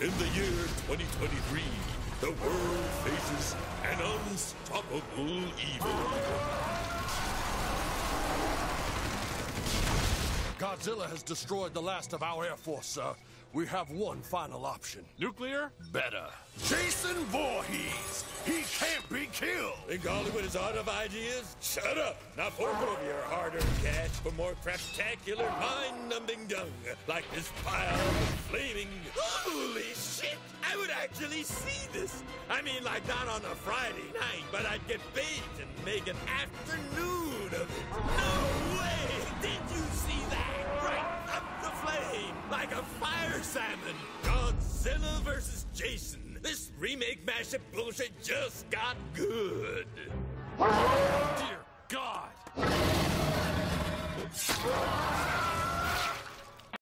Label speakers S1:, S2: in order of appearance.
S1: In the year 2023, the world faces an unstoppable evil.
S2: Godzilla has destroyed the last of our Air Force, sir. We have one final option.
S3: Nuclear?
S2: Better. Jason Voorhees! He can't be killed!
S1: Think Hollywood is out of ideas? Shut up! Now fork over your hard-earned cash for more craptacular, mind-numbing dung, like this pile of flaming... actually see this! I mean, like, not on a Friday night, but I'd get baked and make an afternoon of it. No way! Did you see that? Right up the flame, like a fire salmon! Godzilla versus Jason. This remake mashup bullshit just got good.
S3: Dear God!